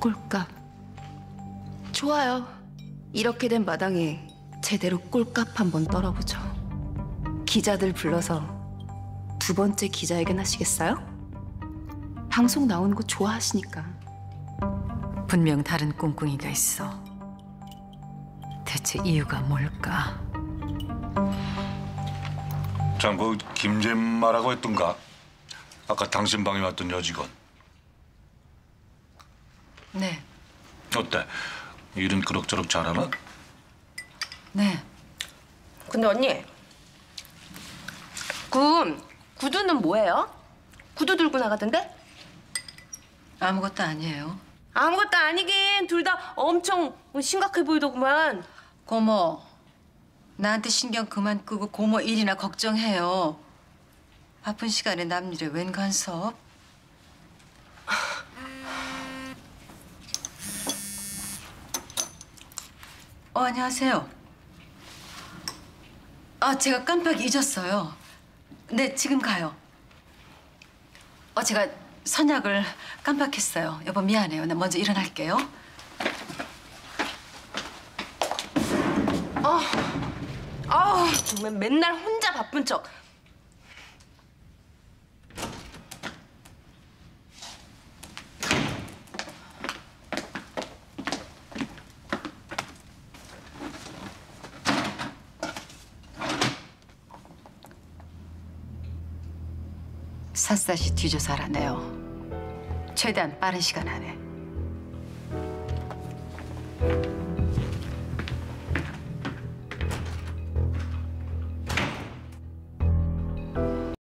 꼴값. 좋아요. 이렇게 된 마당에 제대로 꼴값 한번 떨어보죠. 기자들 불러서 두 번째 기자회견 하시겠어요? 방송 나오는 거 좋아하시니까. 분명 다른 꿍꿍이가 있어. 대체 이유가 뭘까? 장그 김잼마라고 했던가? 아까 당신 방에 왔던 여직원. 네, 어때? 일은 그럭저럭 잘하나? 네. 근데 언니, 그 구두는 뭐예요? 구두 들고 나가던데? 아무것도 아니에요. 아무것도 아니긴 둘 다 엄청 심각해 보이더구만. 고모, 나한테 신경 그만 끄고 고모 일이나 걱정해요. 바쁜 시간에 남일에 웬 간섭? 어, 안녕하세요. 아, 제가 깜빡 잊었어요. 네, 지금 가요. 어, 제가 선약을 깜빡했어요. 여보 미안해요. 나 먼저 일어날게요. 아우 정말 맨날 혼자 바쁜 척. 샅샅이 뒤져서 알아내요. 최대한 빠른 시간 안에.